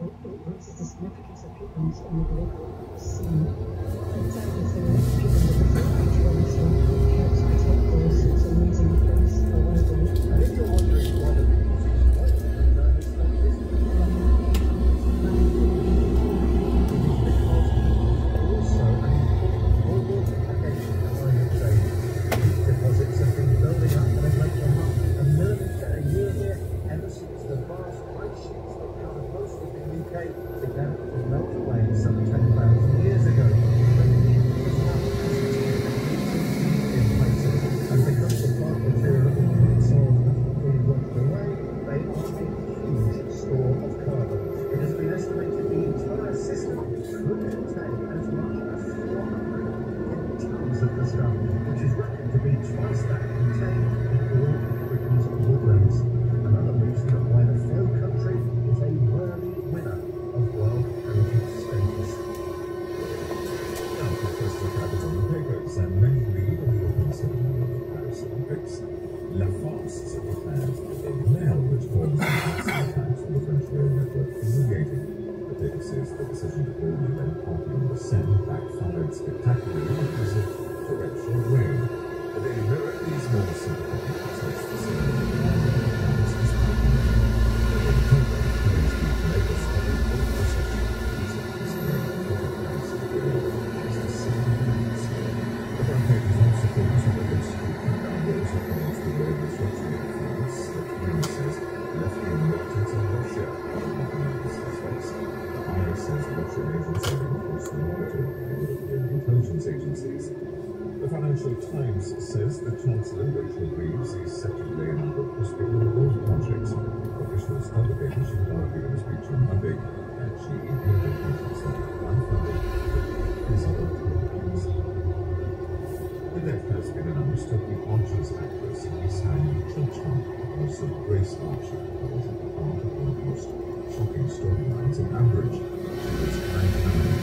what's the significance of people in the global scene? Exactly, so pigments are different patterns and helps protect those. It's amazing. Financial Times says that Chancellor Rachel Reeves is set to a number of projects. Officials indicated she had already a speech on Monday, and she indicated that she said unfunded physical problems. The death has been announced of the Archer's actress Ysanne Churchman, also Grace Archer, who was at the heart of one of the most shocking storylines in Ambridge. She was 99.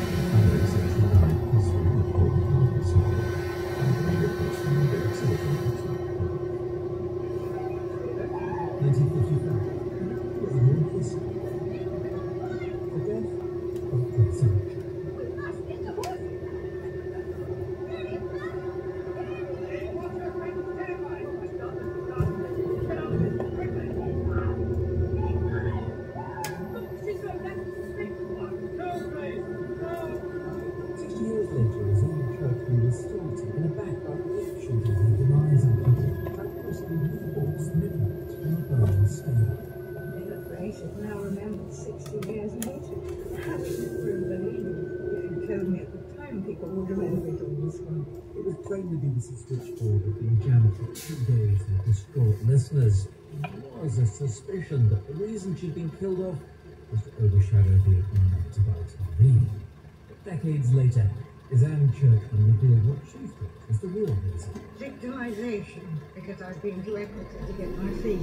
decades later, Ysanne Churchman revealed what she thought was the real reason. Victimization, because I've been too equitably to get my feet.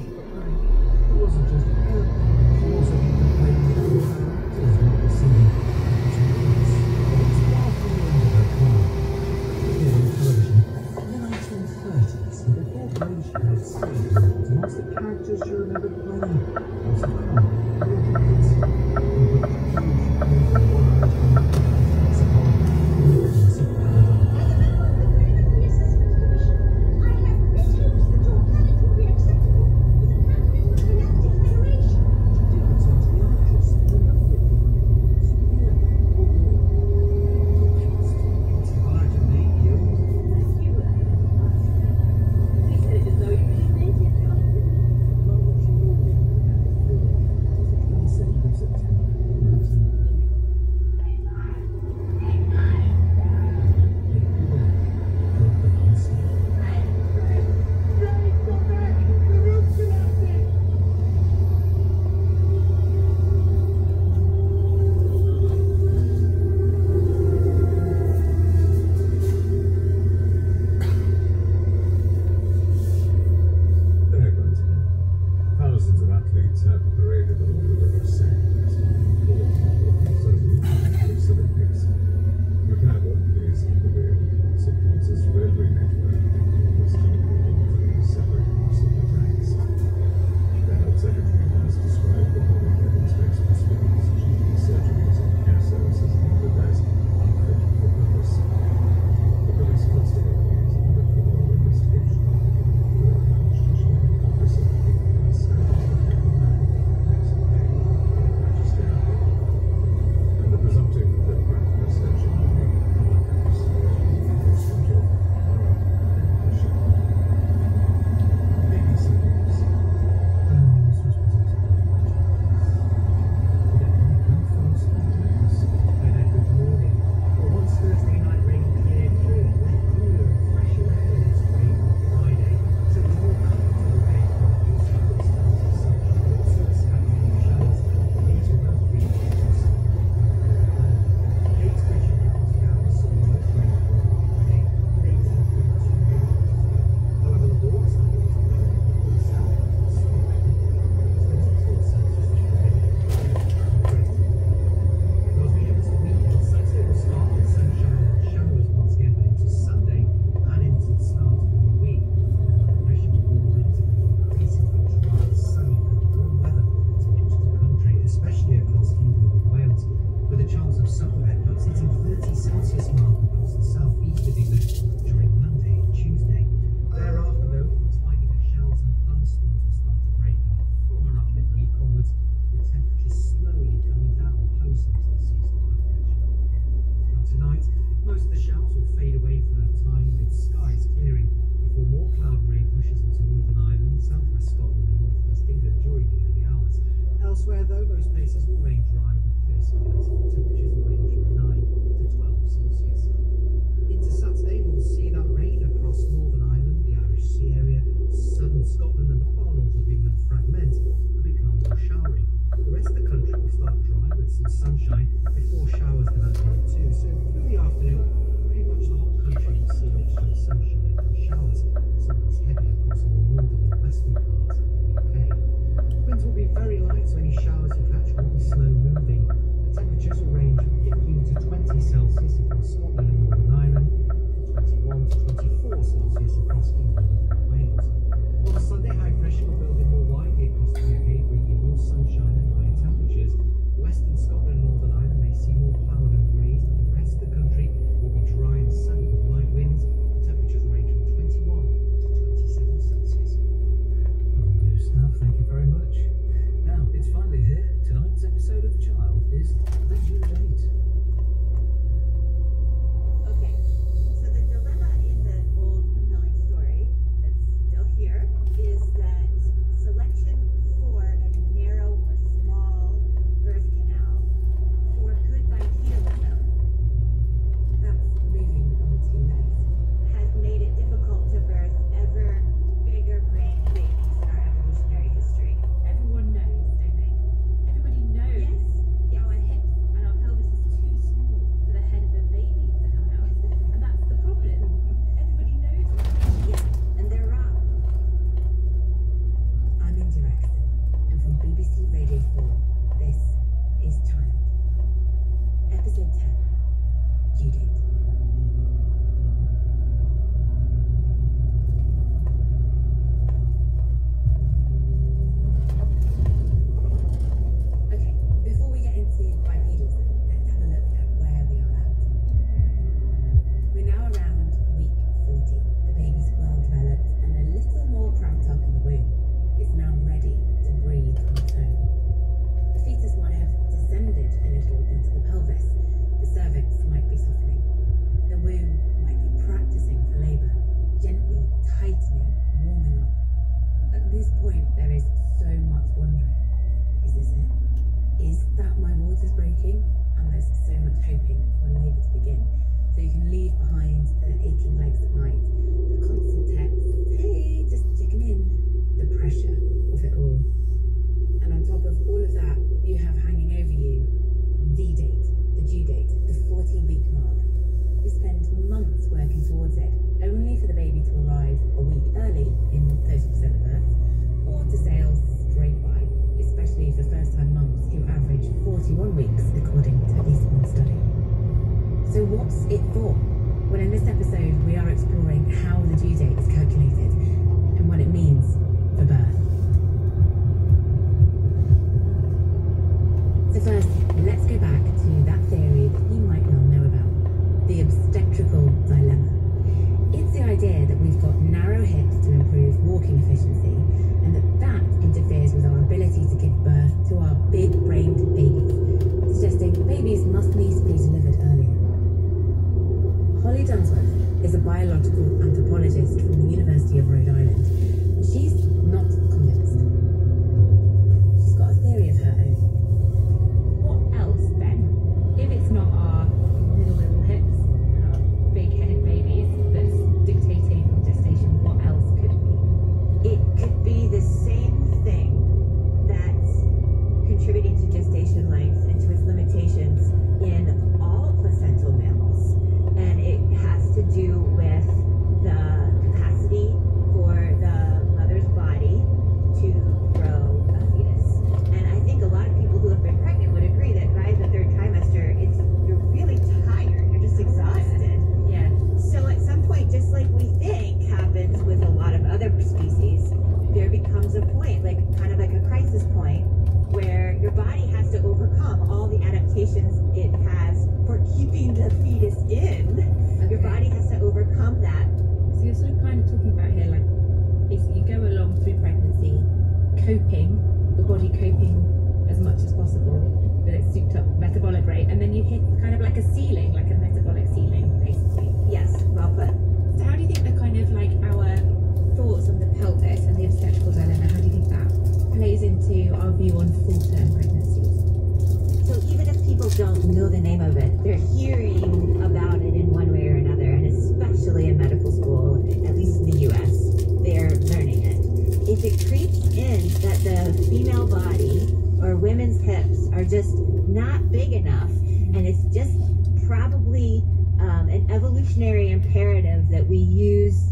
Evolutionary imperative that we use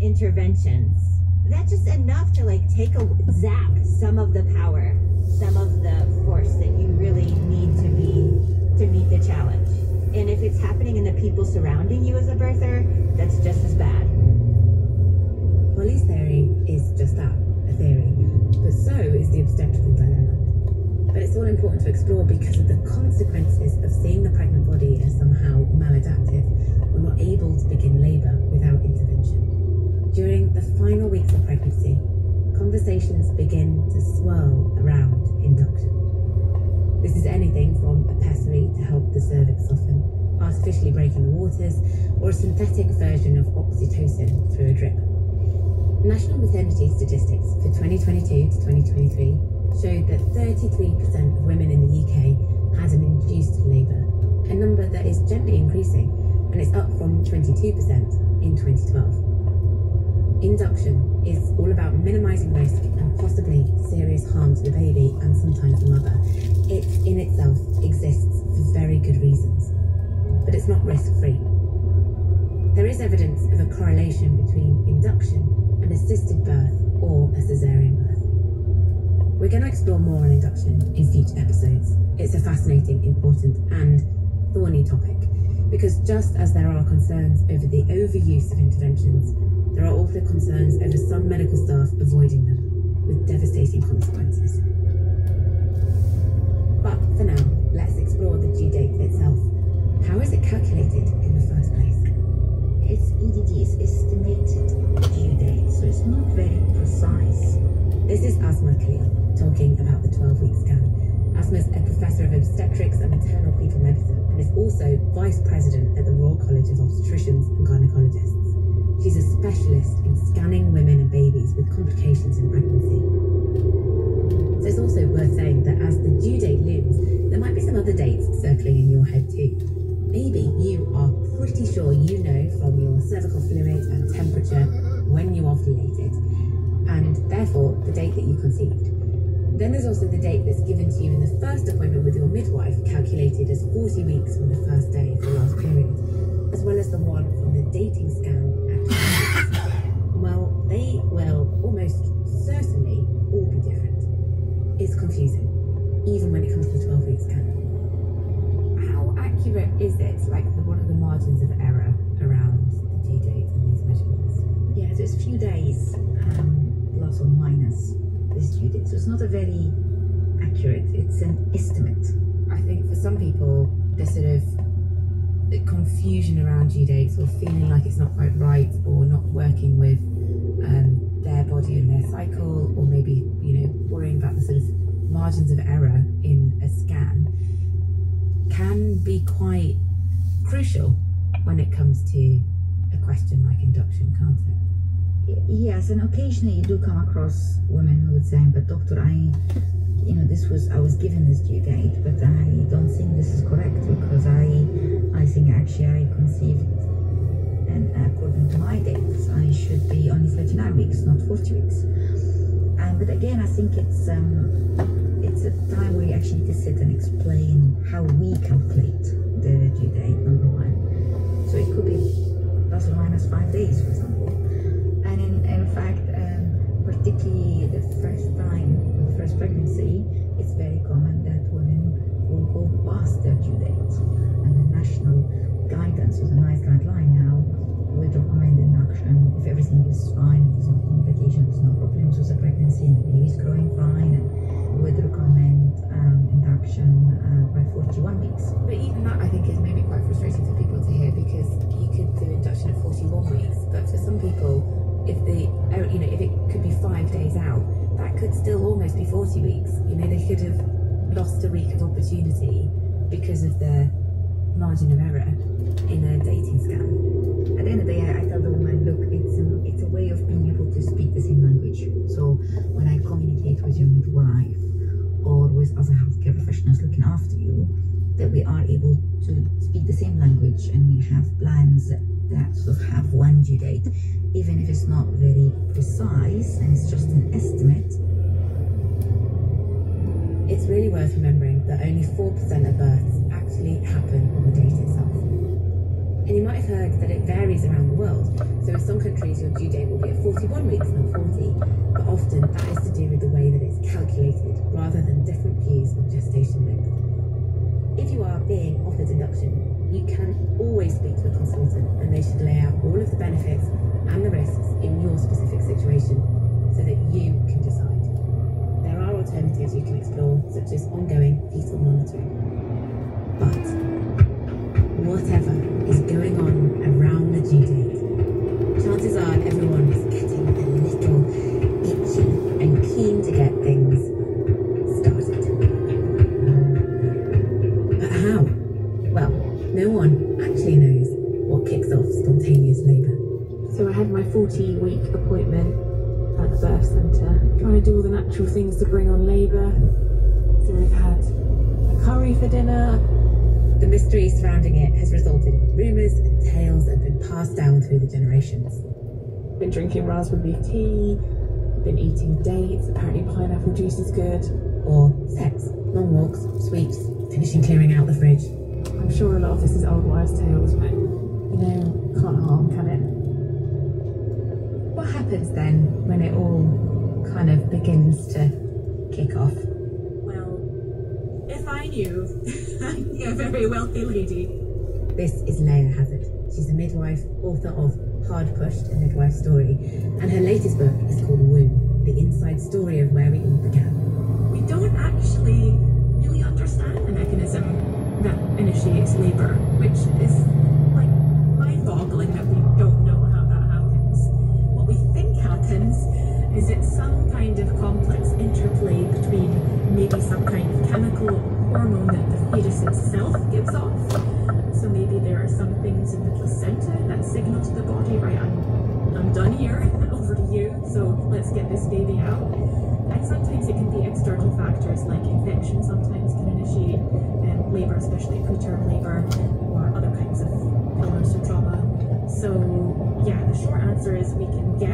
interventions. That's just enough to like take a zap some of the power, some of the force that you really need to be to meet the challenge. And if it's happening in the people surrounding you as a birther, that's just as bad. Polly's theory is just that, a theory, but so is the obstetrical dilemma. But it's all important to explore because of the consequences to begin labour without intervention. During the final weeks of pregnancy, conversations begin to swirl around induction. This is anything from a pessary to help the cervix soften, artificially breaking the waters, or a synthetic version of oxytocin through a drip. National maternity statistics for 2022 to 2023 showed that 33% of women in the UK had an induced labour, a number that is gently increasing and it's up from 22% in 2012. Induction is all about minimising risk and possibly serious harm to the baby and sometimes the mother. It in itself exists for very good reasons, but it's not risk free. There is evidence of a correlation between induction and assisted birth or a caesarean birth. We're going to explore more on induction in future episodes. It's a fascinating, important, and thorny topic because just as there are concerns over the overuse of interventions, there are also concerns over some medical staff avoiding them with devastating consequences. But for now, let's explore the due date itself. How is it calculated in the first place? It's EDD, it's estimated due date, so it's not very precise. This is Asma Khalil talking about the 12 week scan. Asma is a professor of obstetrics and maternal fetal medicine is also vice president at the Royal College of Obstetricians and Gynecologists. She's a specialist in scanning women and babies with complications in pregnancy. So it's also worth saying that as the due date looms, there might be some other dates circling in your head too. Maybe you are pretty sure you know from your cervical fluid and temperature when you ovulated, and therefore the date that you conceived. Then there's also the date that's given to you in the first appointment with your midwife, calculated as 40 weeks from the first day of the last period, as well as the one from the dating scan due so it's not a very accurate, it's an estimate. I think for some people, the sort of the confusion around due dates or feeling like it's not quite right or not working with um, their body and their cycle or maybe, you know, worrying about the sort of margins of error in a scan can be quite crucial when it comes to a question like induction, can't it? Yes, and occasionally you do come across women who would say, "But doctor, I, you know, this was I was given this due date, but I don't think this is correct because I, I think actually I conceived, and according to my dates, I should be only 39 weeks, not 40 weeks." Um, but again, I think it's um, it's a time where you actually need to sit and explain how we calculate the due date. Number one, so it could be plus or minus five days, for example. Fact, um, particularly the first time, first pregnancy, it's very common that women will go past their due date. And the national guidance, there's a NICE guideline still almost be 40 weeks. You know, they could have lost a week of opportunity because of their margin of error in a dating scan. At the end of the day, I I tell the woman, look, it's a, it's a way of being able to speak the same language. So when I communicate with your midwife or with other healthcare professionals looking after you, that we are worth remembering that only 4% of births actually happen on the date itself. And you might have heard that it varies around the world. So in some countries, your due date will be at 41 weeks, not 40. But often that is to do with the way that it's calculated, rather than different views on gestation length. If you are being offered induction, you can always speak to a consultant and they should been drinking raspberry tea, been eating dates, apparently pineapple juice is good, or sex, long walks, sweeps, finishing clearing out the fridge. I'm sure a lot of this is old wives' tales, but you know, can't harm, can it? What happens then when it all kind of begins to kick off? Well, if I knew, I'd be a very wealthy lady. This is Leah Hazard. She's a midwife, author of hard pushed midwife story, and her latest book is called Womb, the inside story of where we all began. sometimes can initiate um, labor, especially preterm labor or other kinds of illness or trauma. So yeah, the short answer is we can get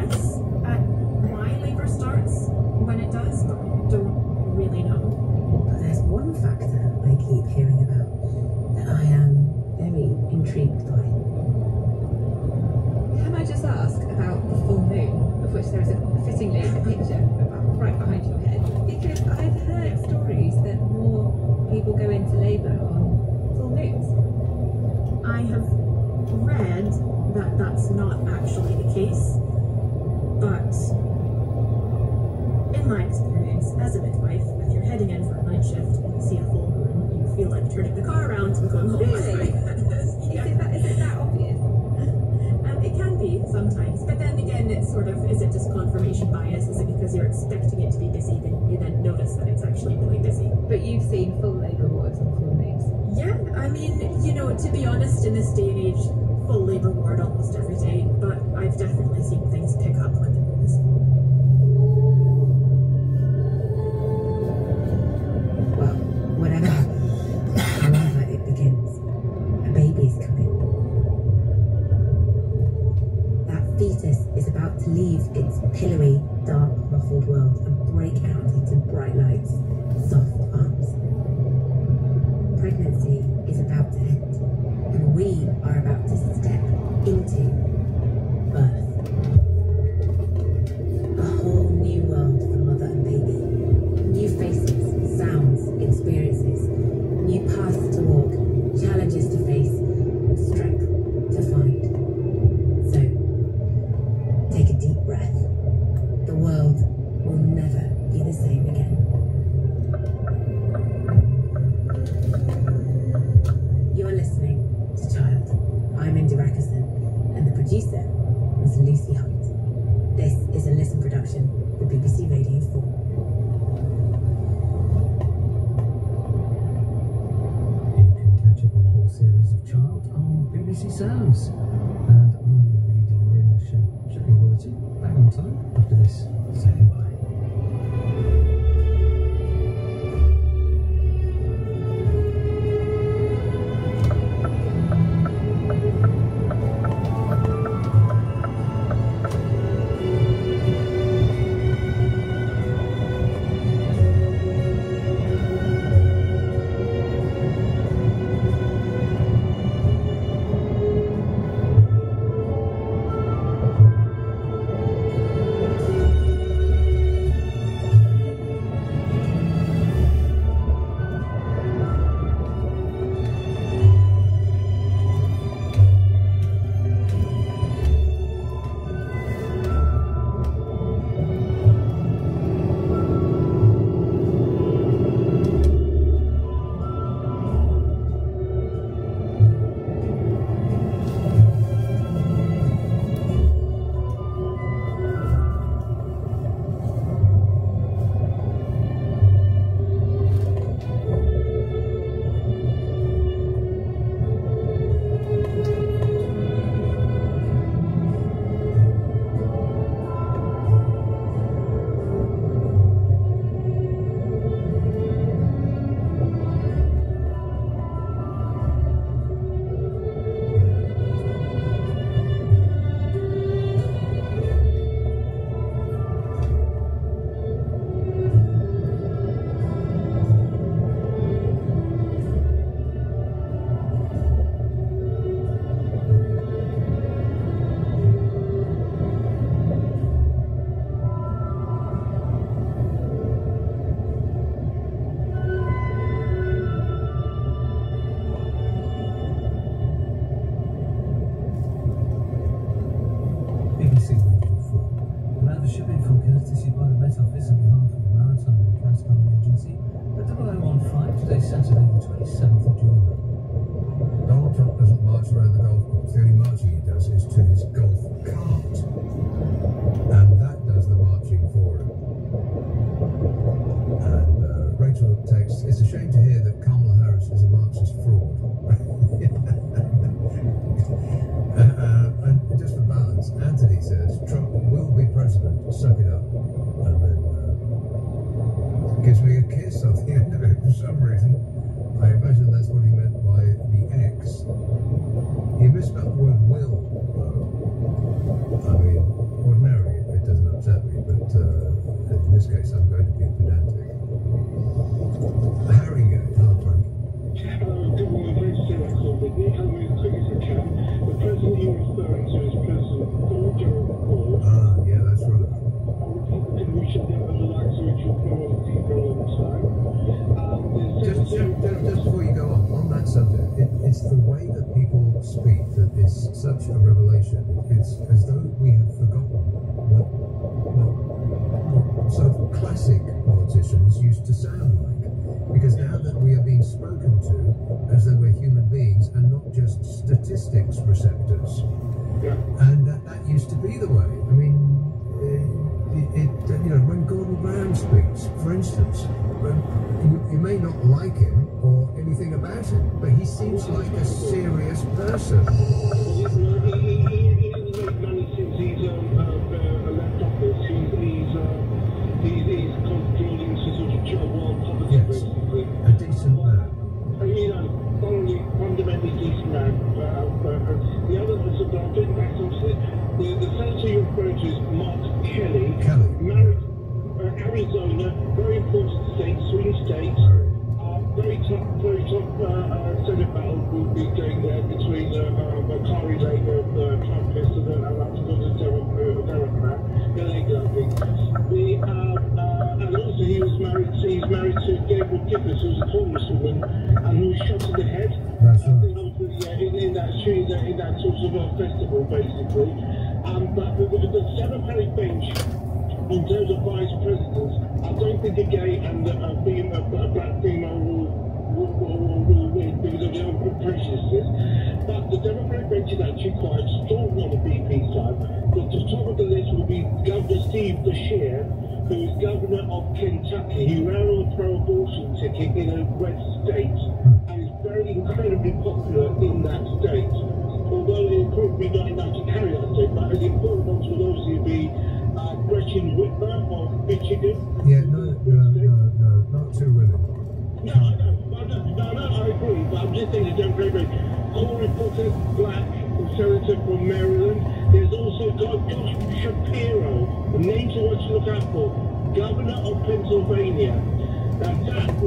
It's as though we have forgotten what, what, what sort of classic politicians used to sound like. Because now that we are being spoken to as though we're human beings and not just statistics receptors. Yeah. And that, that used to be the way. I mean, it, it, uh, you know, when Gordon Brown speaks, for instance, you, you may not like him or anything about him, but he seems like a serious person. Steve Beshear, who's governor of Kentucky. He ran on a pro-abortion ticket in a red state and is very incredibly popular in that state. Although it's probably not enough to carry that state, but an important ones would obviously be uh, Gretchen Whitmer of Michigan. Yeah, no, no, no, no, not two women. No, I know. No, no, no, I agree, but I'm just saying the very very. All reporters, black, senator from Maryland. There's also, God, gosh, Pennsylvania. Now, that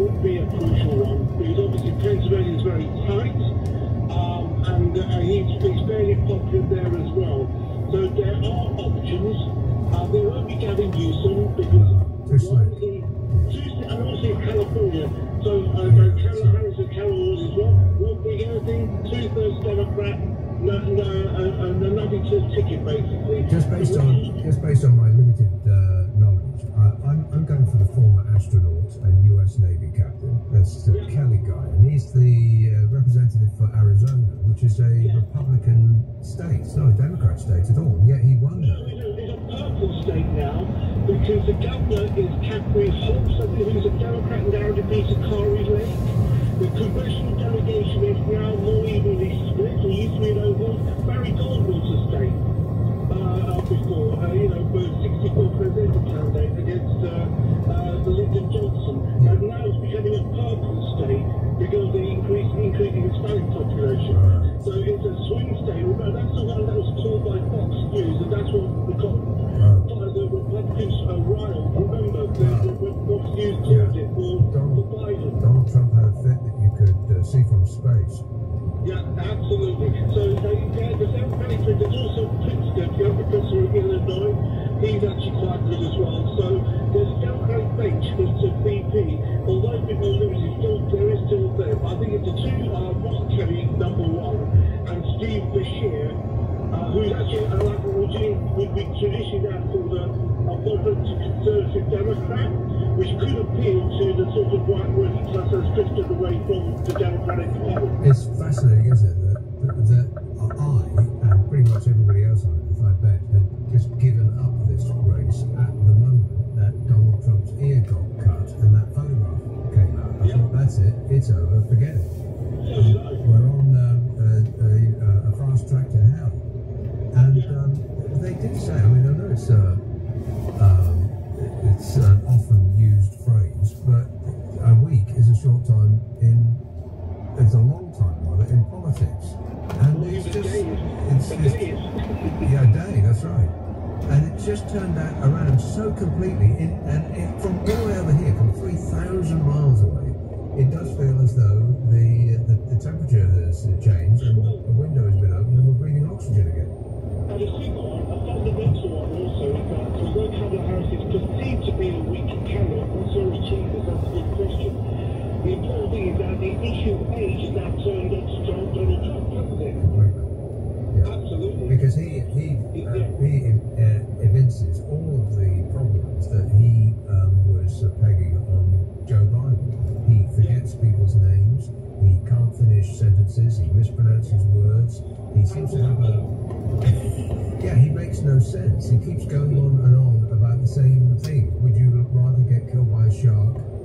Yeah, absolutely. So, so yeah, the that management. There's also makes no sense. He keeps going on and on about the same thing. Would you rather get killed by a shark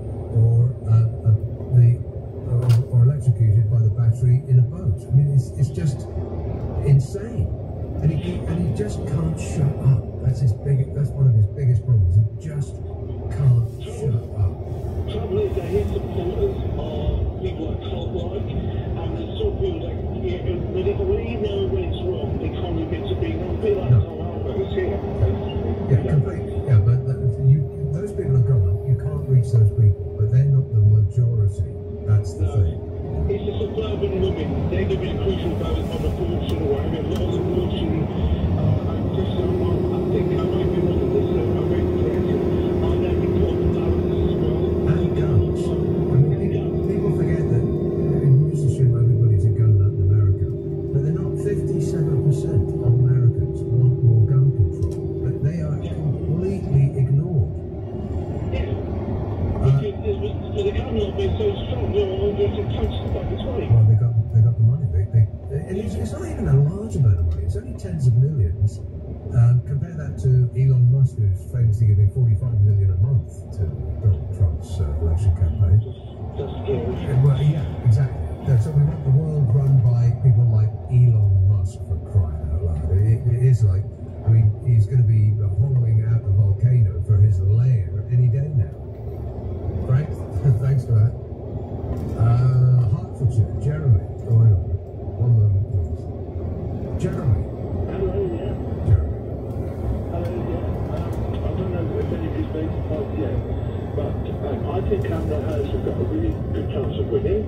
Chance of winning,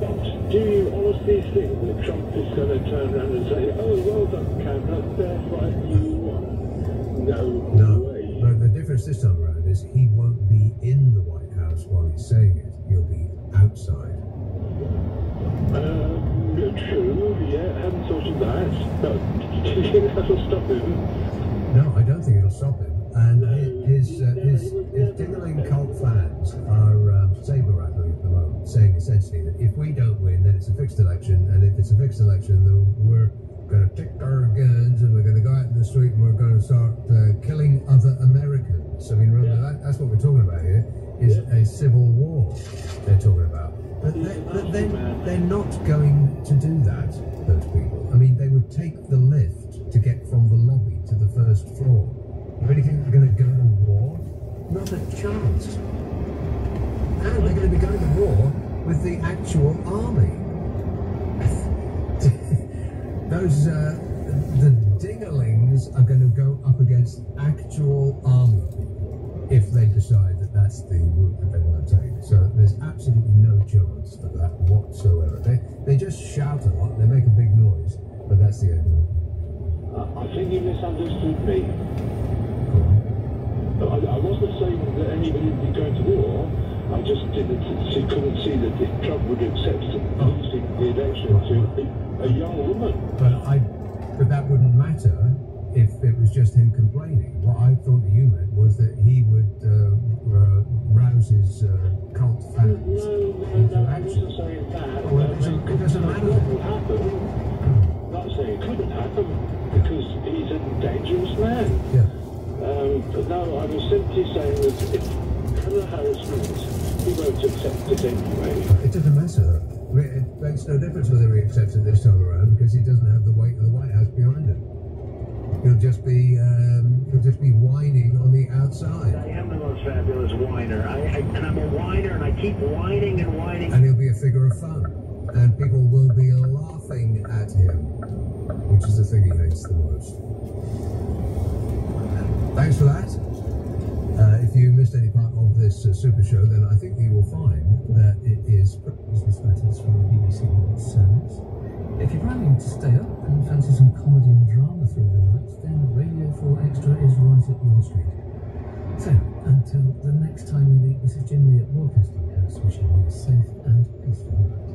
But do you honestly think that Trump is going to turn around and say, oh, well done, Cameron, that's right, you won? No, no way. But the difference this time around is he won't be in the White House while he's saying it, he'll be outside. Um, true, yeah, I hadn't thought of that, but do you think that'll stop him? No, I don't think it'll stop him. man. Yeah. Um, but no, I was simply saying that if Hannah Harris wins, he won't accept it anyway. It doesn't matter. It makes no difference whether he accepts it this time around because he doesn't have the weight of the White House behind him. He'll just be um, he'll just be whining on the outside. I am the most fabulous whiner. I, I, and I'm a whiner, and I keep whining and whining. And he'll be a figure of fun, and people will be laughing at him, which is the thing he hates the most. Thanks for that. Uh, if you missed any part of this uh, super show, then I think you will find that it is Business Matters from the BBC World Service. If you're planning to stay up and fancy some comedy and drama through the night, then Radio 4 Extra is right up your street. So, until the next time we meet, this is Jim Lee at Broadcasting House, wishing you a safe and peaceful night.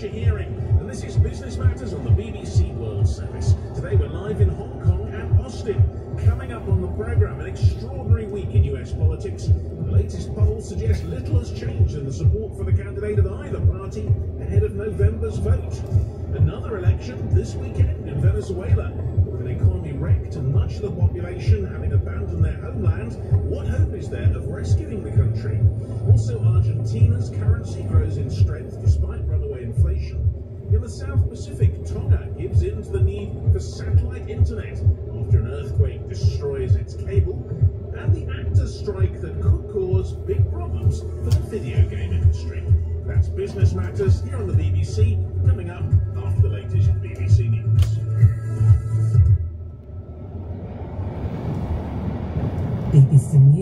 Roger Hearing, and this is Business Matters on the BBC World Service. Today we're live in Hong Kong and Austin. Coming up on the programme, an extraordinary week in US politics. The latest polls suggest little has changed in the support for the candidate of either party ahead of November's vote. Another election this weekend in Venezuela. With an economy wrecked and much of the population having abandoned their homeland, what hope is there of rescuing the country? Also, Argentina's currency grows in strength despite. In the South Pacific, Tonga gives in to the need for satellite internet after an earthquake destroys its cable. And the actors' strike that could cause big problems for the video game industry. That's Business Matters here on the BBC, coming up after the latest BBC News. BBC News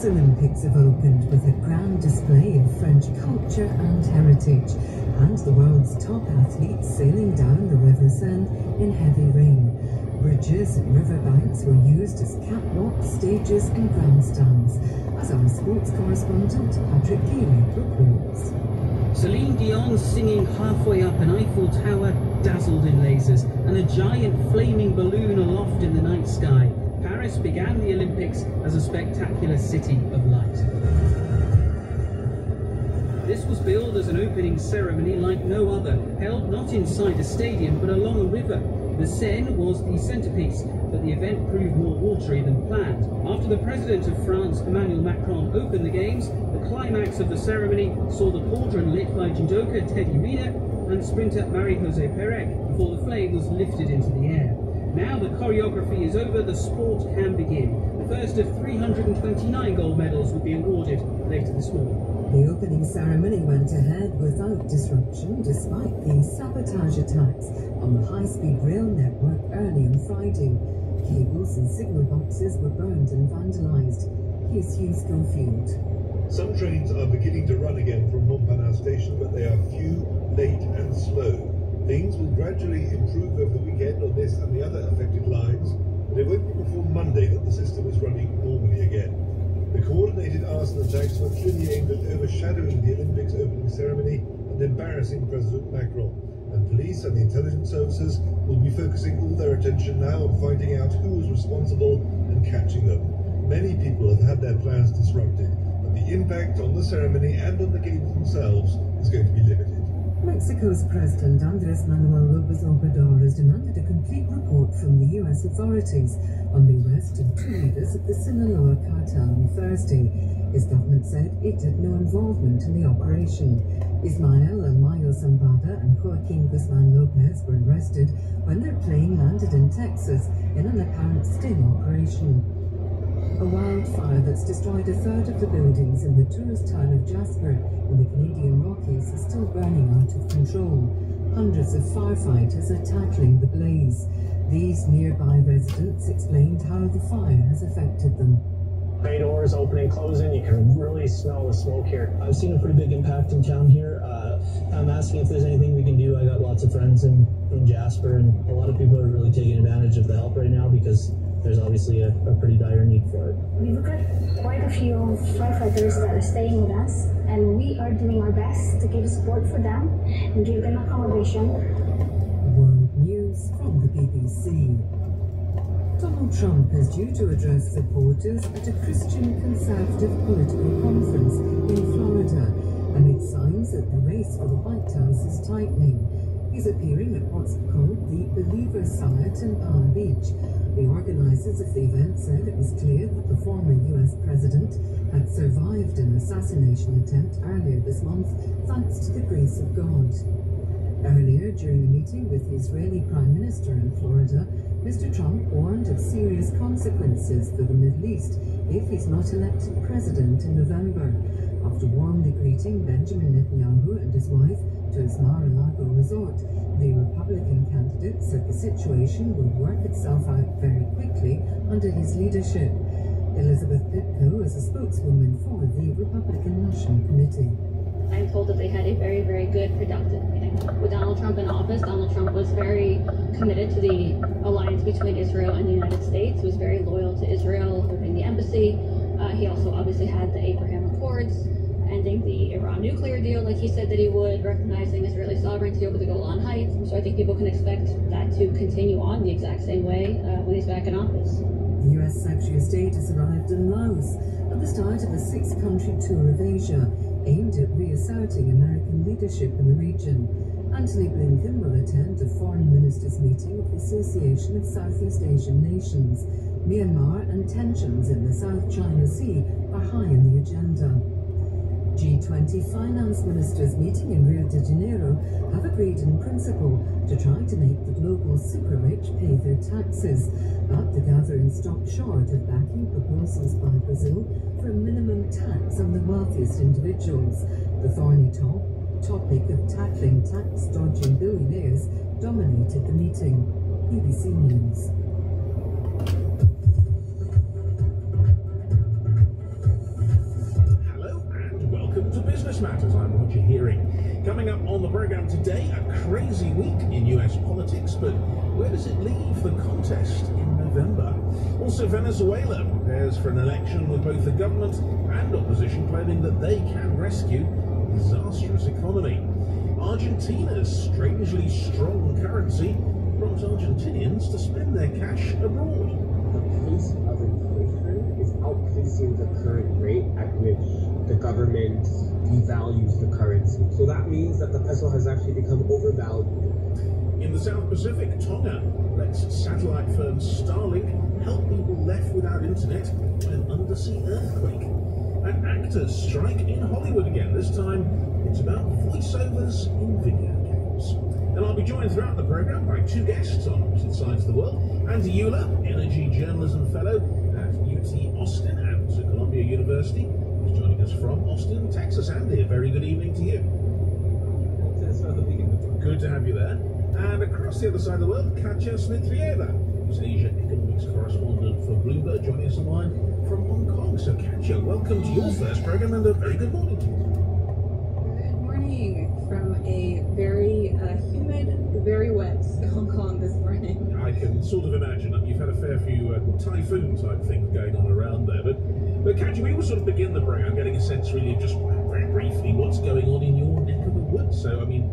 Paris Olympics have opened with a grand display of French culture and heritage, and the world's top athletes sailing down the River Seine in heavy rain. Bridges and riverbanks were used as catwalks, stages, and grandstands, as our sports correspondent Patrick Gearey reports. Celine Dion singing halfway up an Eiffel Tower dazzled in lasers and a giant flaming balloon aloft in the night sky. Paris began the Olympics as a spectacular city of light. This was billed as an opening ceremony like no other, held not inside a stadium but along a river. The Seine was the centrepiece, but the event proved more watery than planned. After the President of France, Emmanuel Macron, opened the Games, the climax of the ceremony saw the cauldron lit by judoka Teddy Riner and sprinter Marie-Jose Perec before the flame was lifted into the air. Now the choreography is over, the sport can begin. The first of 329 gold medals will be awarded later this morning. The opening ceremony went ahead without disruption despite the sabotage attacks on the high-speed rail network early on Friday. Cables and signal boxes were burned and vandalised. Here's Hugh Schofield. Some trains are beginning to run again from Montparnasse station, but they are few, late and slow. Things will gradually improve over the weekend on this and the other affected lines, but it won't be before Monday that the system is running normally again. The coordinated arson attacks were clearly aimed at overshadowing the Olympics opening ceremony and embarrassing President Macron. And police and the intelligence services will be focusing all their attention now on finding out who is responsible and catching them. Many people have had their plans disrupted, but the impact on the ceremony and on the games themselves is going to be limited. Mexico's President Andres Manuel Lopez Obrador has demanded a complete report from the U.S. authorities on the arrest of two leaders of the Sinaloa cartel on Thursday. His government said it had no involvement in the operation. Ismael Mayo Zambada and Joaquin Guzman Lopez were arrested when their plane landed in Texas in an apparent sting operation. A wildfire that's destroyed a third of the buildings in the tourist town of Jasper in the Canadian Rockies is still burning out of control. Hundreds of firefighters are tackling the blaze. These nearby residents explained how the fire has affected them. Bay doors opening, closing. You can really smell the smoke here. I've seen a pretty big impact in town here. Uh, I'm asking if there's anything we can do. I got lots of friends in, in Jasper, and a lot of people are really taking advantage of the help right now because there's obviously a, a pretty dire need for it. We've got quite a few firefighters that are staying with us, and we are doing our best to give support for them and give them accommodation. World News from the BBC. Donald Trump is due to address supporters at a Christian conservative political conference in Florida amid signs that the race for the White House is tightening. He's appearing at what's called the Believer Summit in Palm Beach. The organizers of the event said it was clear that the former US president had survived an assassination attempt earlier this month thanks to the grace of God. Earlier, during a meeting with the Israeli Prime Minister in Florida, Mr. Trump warned of serious consequences for the Middle East if he's not elected president in November. After warmly greeting Benjamin Netanyahu and his wife to his Mar-a-Lago resort, the Republican candidate said the situation would work itself out very quickly under his leadership. Elizabeth Pipko is a spokeswoman for the Republican National Committee. I'm told that they had a very, very good, productive meeting. With Donald Trump in office, Donald Trump was very committed to the alliance between Israel and the United States, was very loyal to Israel within the embassy. Uh, he also obviously had the Abraham Accords, ending the Iran nuclear deal like he said that he would, recognizing Israeli sovereignty over the Golan Heights. So I think people can expect that to continue on the exact same way uh, when he's back in office. The US Secretary of State has arrived in Laos at the start of a six-country tour of Asia aimed at reasserting American leadership in the region. Antony Blinken will attend a foreign ministers meeting of the Association of Southeast Asian Nations. Myanmar and tensions in the South China Sea are high on the agenda. G20 finance ministers meeting in Rio de Janeiro have agreed in principle to try to make the global super rich pay their taxes, but the gathering stopped short of backing proposals by Brazil for a minimum tax on the wealthiest individuals. The thorny top topic of tackling tax dodging billionaires dominated the meeting. BBC News. Matters. I'm Roger Hearing. Coming up on the program today, a crazy week in US politics, but where does it leave the contest in November? Also, Venezuela prepares for an election with both the government and opposition claiming that they can rescue a disastrous economy. Argentina's strangely strong currency prompts Argentinians to spend their cash abroad. the pace of inflation is outpacing the current rate at which the government devalues the currency. So that means that the peso has actually become overvalued. In the South Pacific, Tonga lets satellite firm Starlink help people left without internet by an undersea earthquake. And actors strike in Hollywood again. This time, it's about voiceovers in video games. And I'll be joined throughout the program by two guests on opposite sides of the world. Andy Uhler, Energy Journalism Fellow at UT Austin and Columbia University, us from Austin, Texas. Andy, a very good evening to you. Good to have you there. And across the other side of the world, Katia Dmitrieva, who's Asia economics correspondent for Bloomberg, joining us online from Hong Kong. So, Katia, welcome to your first program and a very good morning to you. Good morning from a very uh, humid, very wet Hong Kong this morning. I can sort of imagine that you've had a fair few uh, typhoon type things going on around there. But, Katia, we sort of begin the program getting a sense, really, of just very briefly what's going on in your neck of the woods. So, I mean,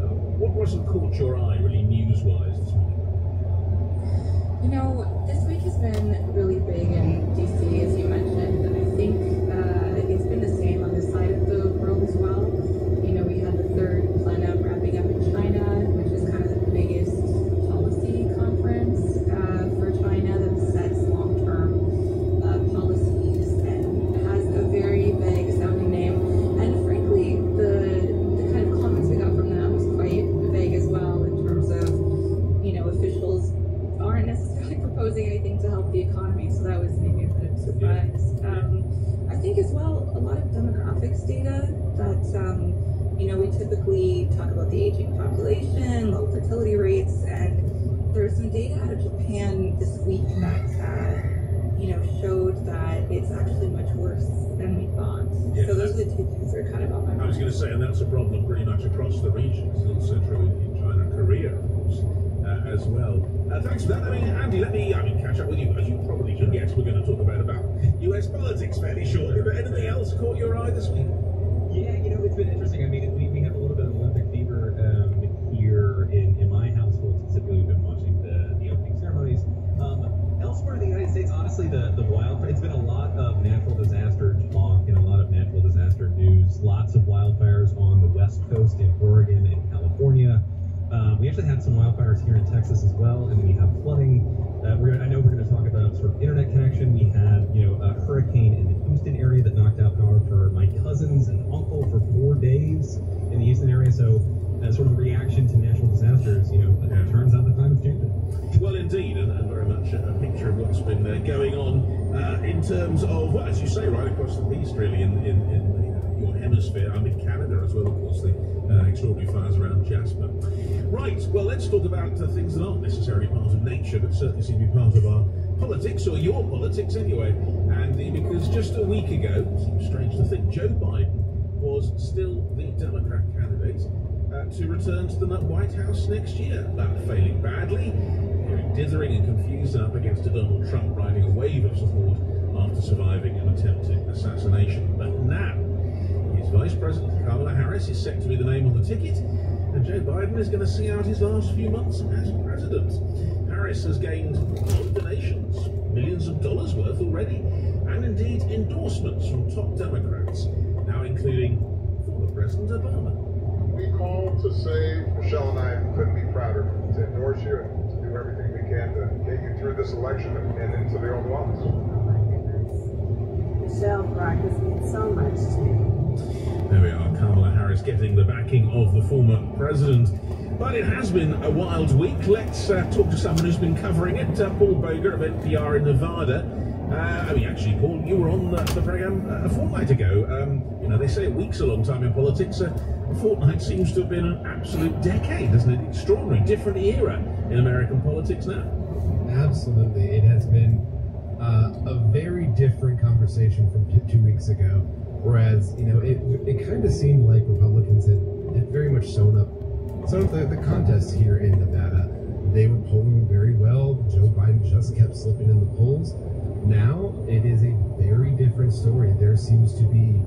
uh, what wasn't caught your eye, really, news wise this morning? You know, this week has been really big in DC, as you mentioned. Terms of, well, as you say, right across the piece, really, in, in, in your hemisphere. I'm in Canada as well, of course, the uh, extraordinary fires around Jasper. Right, well, let's talk about uh, things that aren't necessarily part of nature, but certainly seem to be part of our politics, or your politics anyway, Andy, because just a week ago, it seems strange to think, Joe Biden was still the Democrat candidate uh, to return to the White House next year, That failing badly, dithering and confused up against a Donald Trump riding a wave of support after surviving an attempted assassination. But now, his Vice President Kamala Harris is set to be the name on the ticket, and Joe Biden is going to see out his last few months as president. Harris has gained donations, millions of dollars worth already, and indeed endorsements from top Democrats, now including former President Obama. We called to say Michelle and I couldn't be prouder to endorse you and to do everything we can to get you through this election and, into the Oval Office. Michelle Barack has meant so much to me. There we are, Kamala Harris getting the backing of the former president. But it has been a wild week. Let's uh, talk to someone who's been covering it, uh, Paul Boger of NPR in Nevada. Uh, I mean, actually, Paul, you were on the, the program uh, a fortnight ago. Um, you know, they say a week's a long time in politics. Uh, a fortnight seems to have been an absolute decade, doesn't it? Extraordinary, different era in American politics now. Absolutely. It has been uh, a very different conversation from two, two weeks ago. Whereas, you know, it, it kind of seemed like Republicans had, had very much shown up. So the, the contest here in Nevada, they were polling very well. Joe Biden just kept slipping in the polls. Now it is a very different story. There seems to be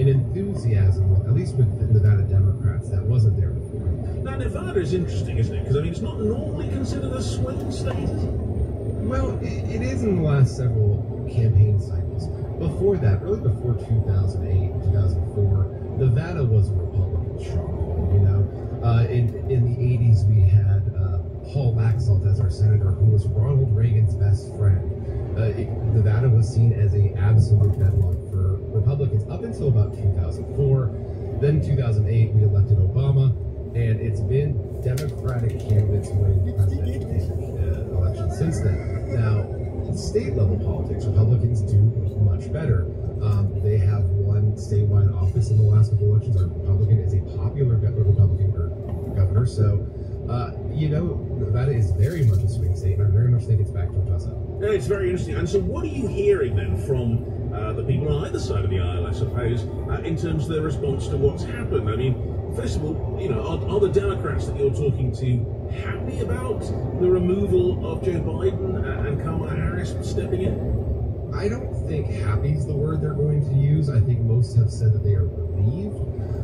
an enthusiasm, at least with the Nevada Democrats, that wasn't there before. Now, Nevada is interesting, isn't it? Because, I mean, it's not normally considered a swing state? Well, it, it is in the last several campaign cycles. Before that, really before 2008, 2004, Nevada was a Republican stronghold. You know, uh, in in the 80s, we had uh, Paul Laxalt as our senator, who was Ronald Reagan's best friend. Uh, it, Nevada was seen as a absolute deadlock for Republicans up until about 2004. Then 2008, we elected Obama, and it's been Democratic candidates winning presidential election since then. Now, in state level politics, Republicans do much better. Um, they have won statewide office in the last couple elections. A Republican is a popular Republican gov- governor. So, uh, you know, Nevada is very much a swing state, and I very much think it's back to a toss up. Yeah, it's very interesting. And so, what are you hearing then from uh, the people on either side of the aisle, I suppose, uh, in terms of their response to what's happened? I mean, first of all, you know, are, are the Democrats that you're talking to happy about the removal of Joe Biden and, Kamala Harris stepping in? I don't think happy is the word they're going to use. I think most have said that they are relieved.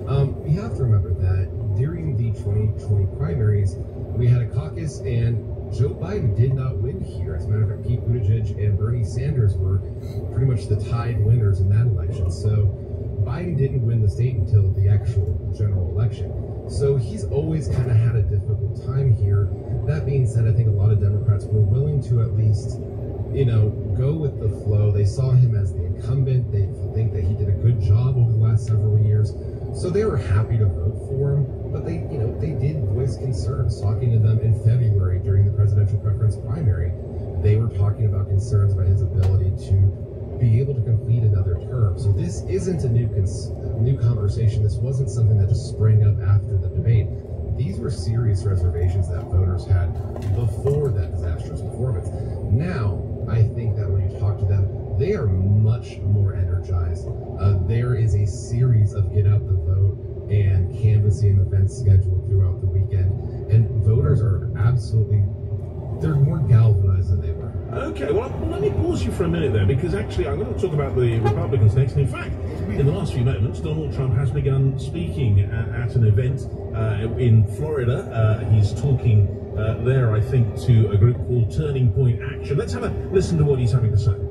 Um, we have to remember that during the 2020 primaries, we had a caucus and Joe Biden did not win here. As a matter of fact, Pete Buttigieg and Bernie Sanders were pretty much the tied winners in that election. So Biden didn't win the state until the actual general election. So he's always kind of had a difficult time here. That being said, I think a lot of Democrats were willing to at least, you know, go with the flow. They saw him as the incumbent. They think that he did a good job over the last several years. So they were happy to vote for him, but they, you know, they did voice concerns talking to them in February during the presidential preference primary. They were talking about concerns about his ability to be able to complete another term. So this isn't a new cons- new conversation. This wasn't something that just sprang up after the debate. These were serious reservations that voters had before that disastrous performance. Now, I think that when you talk to them, they are much more energized. Uh, there is a series of get out the vote and canvassing events scheduled throughout the weekend, and voters are absolutely they're more galvanized than they were. Okay, well, let me pause you for a minute there because actually I'm going to talk about the Republicans next. In fact, in the last few moments, Donald Trump has begun speaking at, at an event uh, in Florida. Uh, he's talking uh, there, I think, to a group called Turning Point Action. Let's have a listen to what he's having to say.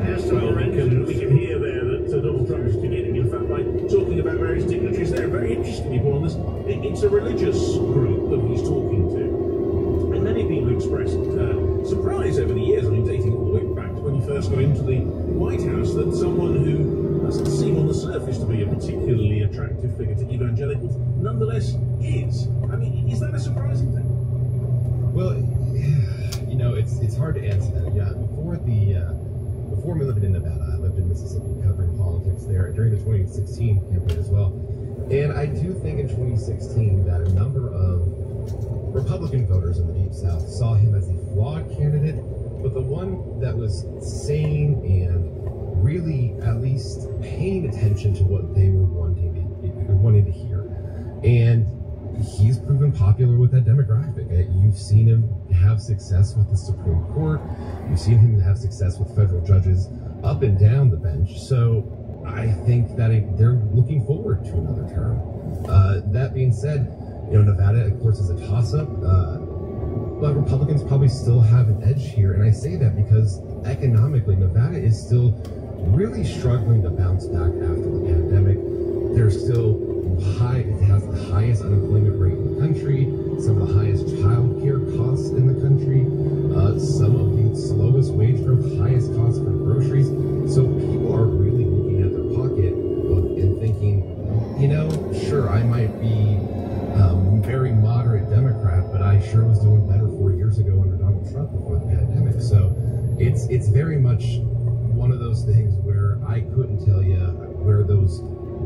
One. Pastor Well, we can, we can hear there that uh, Donald Trump is beginning, in fact, by talking about various dignitaries there. Very interesting people on this. It, it's a religious group that he's talking to. And many people expressed uh, surprise over the years, I mean, dating all the way back to when he first got into the White House, that someone who doesn't seem on the surface to be a particularly attractive figure to evangelicals nonetheless is. I mean, is that a surprising thing? Well, you know, it's it's hard to answer that. Yeah, before the uh, before me living in Nevada, I lived in Mississippi covering during the 2016 campaign as well. And I do think in 2016 that a number of Republican voters in the Deep South saw him as a flawed candidate, but the one that was sane and really at least paying attention to what they were wanting to, wanting to hear. And he's proven popular with that demographic. Uh, You've seen him have success with the Supreme Court. You've seen him have success with federal judges up and down the bench. So I think that it, they're looking forward to another term. Uh, that being said, you know, Nevada, of course, is a toss-up. Uh, but Republicans probably still have an edge here, and I say that because economically, Nevada is still really struggling to bounce back after the pandemic. There's still high; it has the highest unemployment rate in the country, some of the highest child care costs in the country, uh, some of the slowest wage growth, highest costs for very much one of those things where I couldn't tell you where those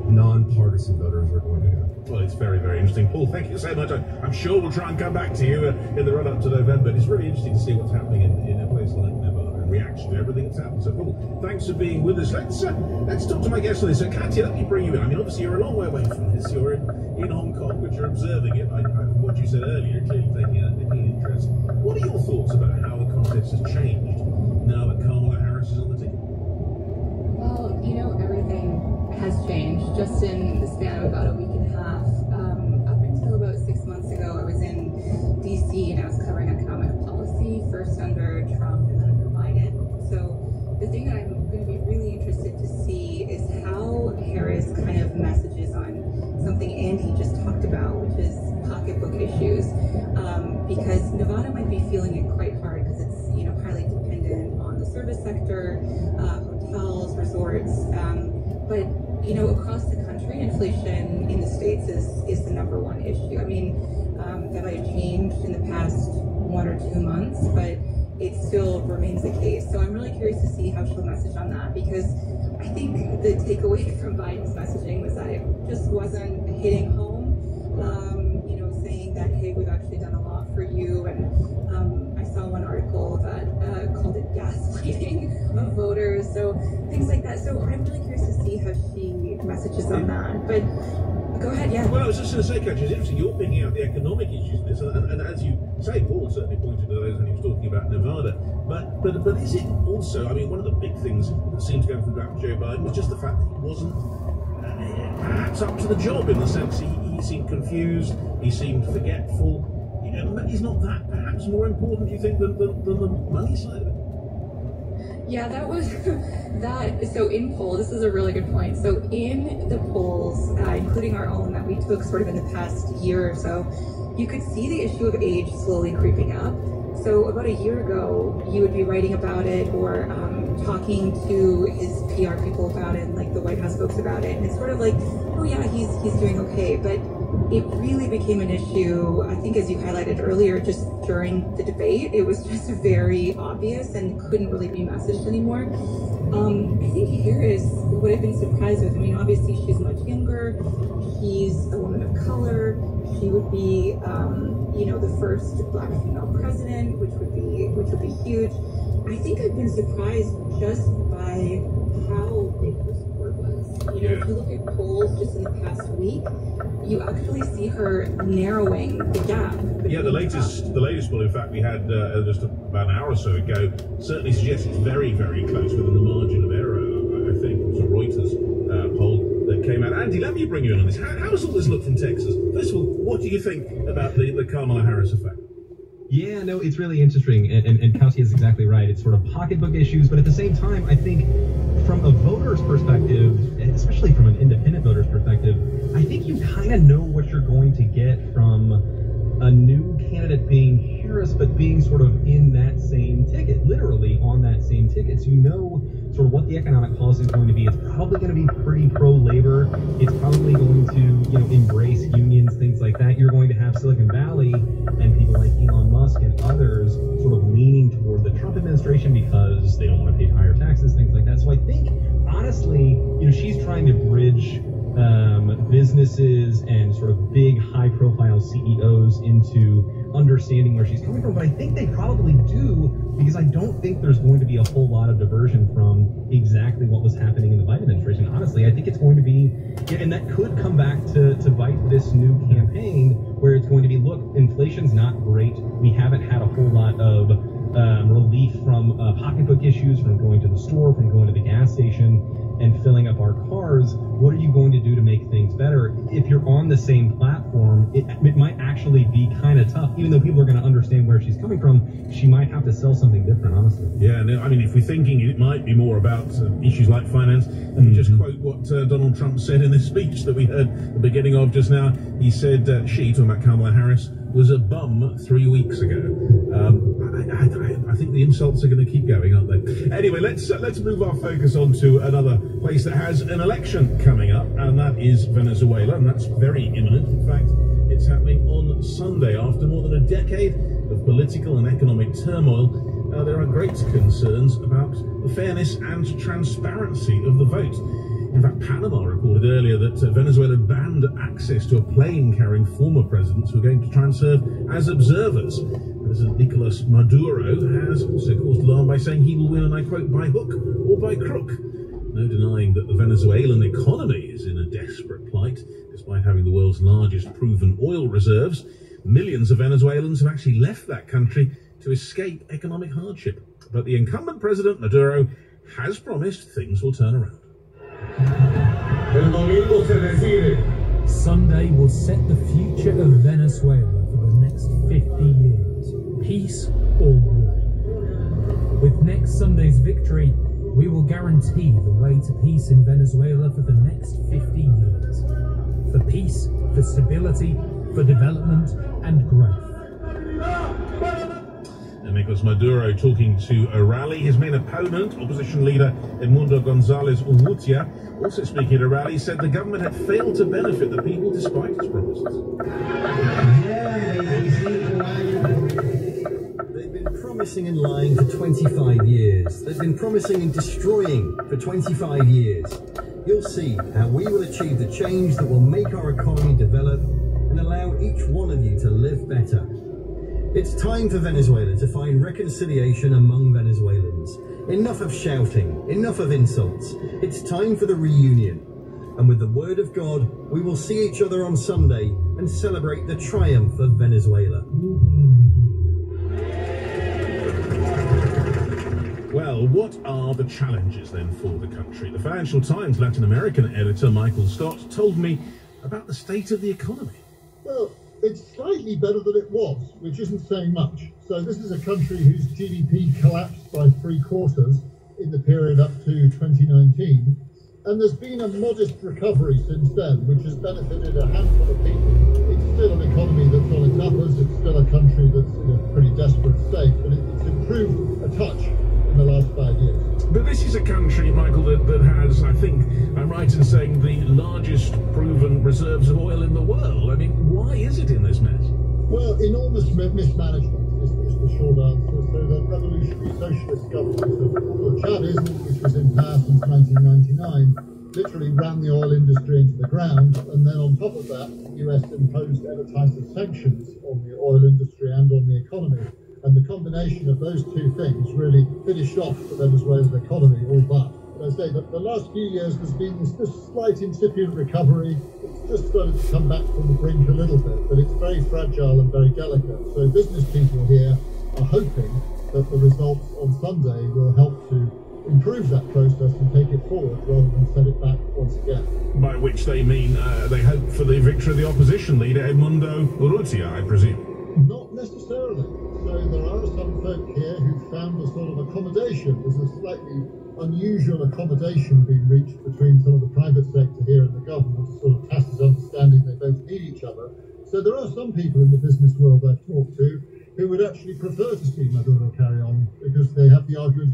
nonpartisan voters are going to go. Well, it's very, very interesting. Paul, thank you so much. I, I'm sure we'll try and come back to you uh, in the run up to November. It's really interesting to see what's happening in, in a place like Nevada in reaction to everything that's happened. So, Paul, thanks for being with us. Let's uh, let's talk to my guest on this. So, Katia, let me bring you in. I mean, obviously, you're a long way away from this. You're in, in Hong Kong, but you're observing it. I, I, what you said earlier, clearly taking a, keen interest. What are your thoughts about how the contest has changed now that Kamala Harris is on the ticket? Well, you know, everything has changed just in the span of about a week and a half. Um, up until about six months ago, I was in DC and I was covering economic policy, first under service sector, uh, hotels, resorts. Um, but you know, across the country, inflation in the states is is the number one issue. I mean, um, that have changed in the past one or two months, but it still remains the case. So I'm really curious to see how she'll message on that because I think the takeaway from Biden's messaging was that it just wasn't hitting home. Um, you know, saying that hey, we've actually done a lot for you, and um, I saw one article that uh, called it gaslighting of voters. So things like that. So I'm really curious to see how she messages on that. But go ahead, yeah. Well, I was just going to say, Coach, it's interesting. You're picking out the economic issues in this, and, and, and as you say, Paul certainly pointed to those when he was talking about Nevada. But but but is it also? I mean, one of the big things that seems going from about Joe Biden was just the fact that he wasn't uh, perhaps up to the job in the sense he, he seemed confused, he seemed forgetful. You know, is not that perhaps more important? Do you think than, than, than the money side of it? Yeah, that was that. So in poll, this is a really good point. So in the polls, uh, including our own that we took sort of in the past year or so, you could see the issue of age slowly creeping up. So about a year ago, you would be writing about it or um, talking to his PR people about it, like the White House folks about it, and it's sort of like, oh yeah, he's he's doing okay, but it really became an issue. I think, as you highlighted earlier, just during the debate, it was just very obvious and couldn't really be messaged anymore. Um, I think Harris, what I've been surprised with. I mean, obviously she's much younger. He's a woman of color. She would be, um, you know, the first black female president, which would be which would be huge. I think I've been surprised just by how big her support was. You know, if you look at polls just in the past week, you actually see her narrowing the gap. Yeah, the latest the latest poll, in fact, we had uh, just about an hour or so ago, certainly suggests it's very, very close within the margin of error. I think it was a Reuters uh, poll that came out. Andy, let me bring you in on this. How, how does all this look from Texas? First of all, what do you think about the, the Kamala Harris effect? Yeah, no, it's really interesting, and, and, and Kausi is exactly right. It's sort of pocketbook issues, but at the same time, I think from a voter's perspective, especially from an independent voter's perspective, I think you kind of know what you're going to get from a new candidate being Harris, but being sort of in that same ticket, literally on that same ticket. So you know sort of what the economic policy is going to be. It's probably going to be pretty pro-labor. It's probably going to, you know, embrace unions, things like that. You're going to have Silicon Valley and people like Elon Musk and others sort of leaning toward the Trump administration because they don't want to pay higher taxes, things like that. So I think, honestly, you know, she's trying to bridge um, businesses and sort of big high profile CEOs into understanding where she's coming from. But I think they probably do because I don't think there's going to be a whole lot of diversion from exactly what was happening in the Biden administration. Honestly, I think it's going to be, and that could come back to, to bite this new campaign where it's going to be look, inflation's not great. We haven't had a whole lot of um, relief from uh, pocketbook issues, from going to the store, from going to the gas station and filling up our cars, what are you going to do to make things better? If you're on the same platform, even though people are going to understand where she's coming from. She might have to sell something different, honestly. Yeah, I mean, if we're thinking it might be more about uh, issues like finance, let me just quote what uh, Donald Trump said in this speech that we heard the beginning of just now. He said uh, she, talking about Kamala Harris, was a bum three weeks ago. Um, I, I, I, think the insults are going to keep going, aren't they? Anyway, let's uh, let's move our focus on to another place that has an election coming up, and that is Venezuela, and that's very imminent. In fact, happening on Sunday after more than a decade of political and economic turmoil. Uh, there are great concerns about the fairness and transparency of the vote. In fact, Panama reported earlier that uh, Venezuela banned access to a plane carrying former presidents who are going to try and serve as observers. President Nicolas Maduro has also caused alarm by saying he will win, and I quote, by hook or by crook. No denying that the Venezuelan economy is in a desperate plight, despite having the world's largest proven oil reserves. Millions of Venezuelans have actually left that country to escape economic hardship. But the incumbent president, Maduro, has promised things will turn around. Sunday will set the future of Venezuela for the next 50 years. Peace or war. With next Sunday's victory, we will guarantee the way to peace in Venezuela for the next 50 years. For peace, for stability, for development and growth. And Nicolas Maduro talking to a rally. His main opponent, opposition leader Edmundo Gonzalez Urrutia, also speaking at a rally, said the government had failed to benefit the people despite its promises. They've been promising and lying for 25 years. They've been promising and destroying for 25 years. You'll see how we will achieve the change that will make our economy develop and allow each one of you to live better. It's time for Venezuela to find reconciliation among Venezuelans. Enough of shouting, enough of insults. It's time for the reunion. And with the word of God, we will see each other on Sunday and celebrate the triumph of Venezuela. Well, what are the challenges then for the country? The Financial Times Latin American editor Michael Scott told me about the state of the economy. Well, it's slightly better than it was, which isn't saying much. So this is a country whose GDP collapsed by three quarters in the period up to 2019. And there's been a modest recovery since then, which has benefited a handful of people. It's still an economy that's on its uppers. It's still a country that's in a pretty desperate state, but it's improved a touch in the last five years. But this is a country, Michael, that, that has, I think, I'm right in saying, the largest proven reserves of oil in the world. I mean, why is it in this mess? Well, enormous mi- mismanagement is, is the short answer. So the revolutionary socialist government of, Chavism, which was in power since 1999, literally ran the oil industry into the ground. And then on top of that, the US imposed ever tighter sanctions on the oil industry and on the economy. And the combination of those two things really finished off the Venezuelan economy all but. But I say that the last few years there's been this, this slight incipient recovery. It's just started to come back from the brink a little bit, but it's very fragile and very delicate. So business people here are hoping that the results on Sunday will help to improve that process and take it forward rather than set it back once again. By which they mean uh, they hope for the victory of the opposition leader, Edmundo Urrutia, I presume. Not necessarily. So there are some folk here who found a sort of accommodation. There's a slightly unusual accommodation being reached between some of the private sector here and the government, a sort of tacit understanding they both need each other. So there are some people in the business world I've talked to who would actually prefer to see Maduro carry on because they have the argument